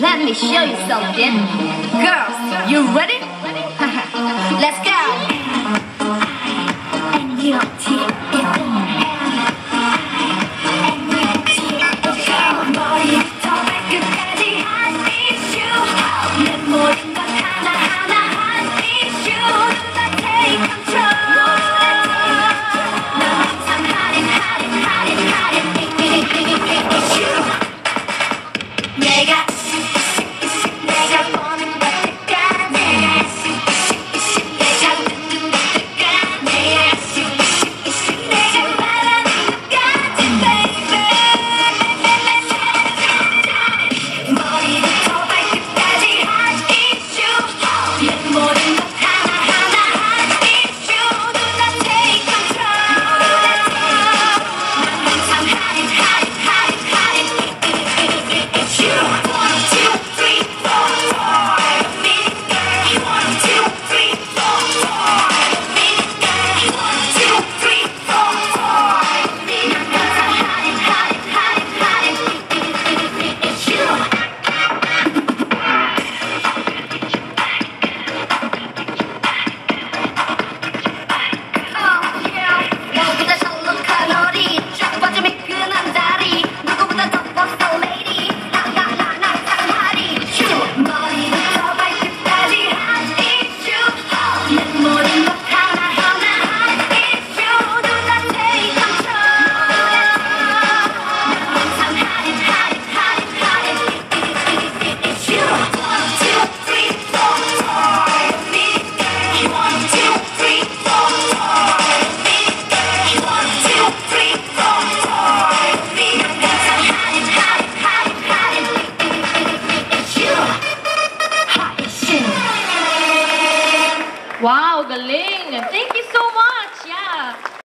me show you something. Girls, you ready? Let's go. Wow, galing! Thank you so much! Yeah!